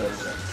shows.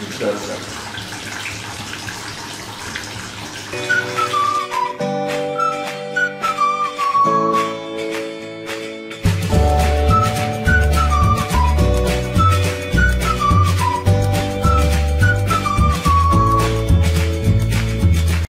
二岁。十二岁。